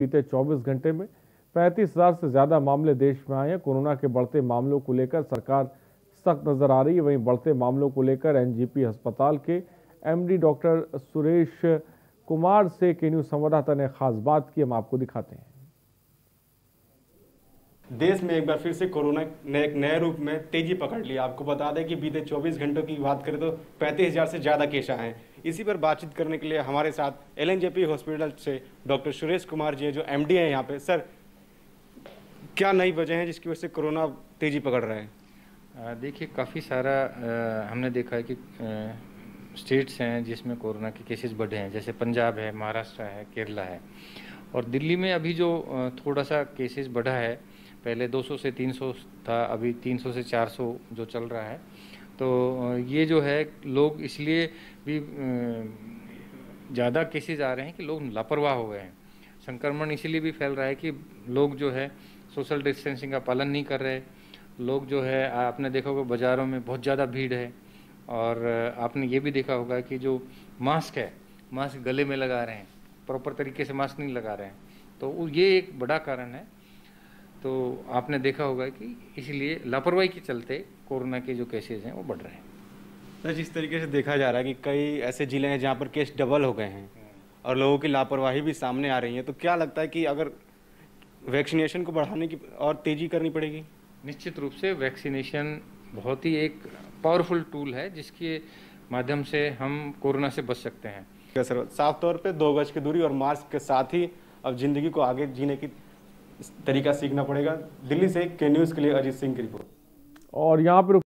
बीते 24 घंटे में पैंतीस हज़ार से ज़्यादा मामले देश में आए हैं। कोरोना के बढ़ते मामलों को लेकर सरकार सख्त नज़र आ रही है। वहीं बढ़ते मामलों को लेकर एनजीपी अस्पताल के एमडी डॉक्टर सुरेश कुमार से के न्यूज़ संवाददाता ने खास बात की। हम आपको दिखाते हैं। देश में एक बार फिर से कोरोना ने एक नए रूप में तेज़ी पकड़ ली। आपको बता दें कि बीते 24 घंटों की बात करें तो पैंतीस हज़ार से ज़्यादा केस आए हैं। इसी पर बातचीत करने के लिए हमारे साथ एल हॉस्पिटल से डॉक्टर सुरेश कुमार जी जो एमडी हैं यहाँ पे। सर क्या नई वजह है जिसकी वजह से कोरोना तेज़ी पकड़ रहा है? देखिए काफ़ी सारा आ, हमने देखा है कि स्टेट्स हैं जिसमें कोरोना के केसेस बढ़े हैं। जैसे पंजाब है महाराष्ट्र है केरला है। और दिल्ली में अभी जो थोड़ा सा केसेस बढ़ा है पहले 200 से 300 था, अभी 300 से 400 जो चल रहा है। तो ये जो है, लोग इसलिए भी ज़्यादा केसेस आ रहे हैं कि लोग लापरवाह हो गए हैं। संक्रमण इसलिए भी फैल रहा है कि लोग जो है सोशल डिस्टेंसिंग का पालन नहीं कर रहे। लोग जो है आपने देखा होगा, बाज़ारों में बहुत ज़्यादा भीड़ है। और आपने ये भी देखा होगा कि जो मास्क है मास्क गले में लगा रहे हैं। प्रॉपर तरीके से मास्क नहीं लगा रहे हैं। तो ये एक बड़ा कारण है तो आपने देखा होगा कि इसलिए लापरवाही के चलते कोरोना के जो केसेज हैं वो बढ़ रहे हैं। तो जिस तरीके से देखा जा रहा है कि कई ऐसे ज़िले हैं जहाँ पर केस डबल हो गए हैं और लोगों की लापरवाही भी सामने आ रही है तो क्या लगता है कि अगर वैक्सीनेशन को बढ़ाने की और तेज़ी करनी पड़ेगी? निश्चित रूप से वैक्सीनेशन बहुत ही एक पावरफुल टूल है जिसके माध्यम से हम कोरोना से बच सकते हैं। सर साफ़ तौर पे दो गज की दूरी और मास्क के साथ ही अब ज़िंदगी को आगे जीने की तरीका सीखना पड़ेगा। दिल्ली से के न्यूज़ के लिए अजीत सिंह की रिपोर्ट। और यहाँ पर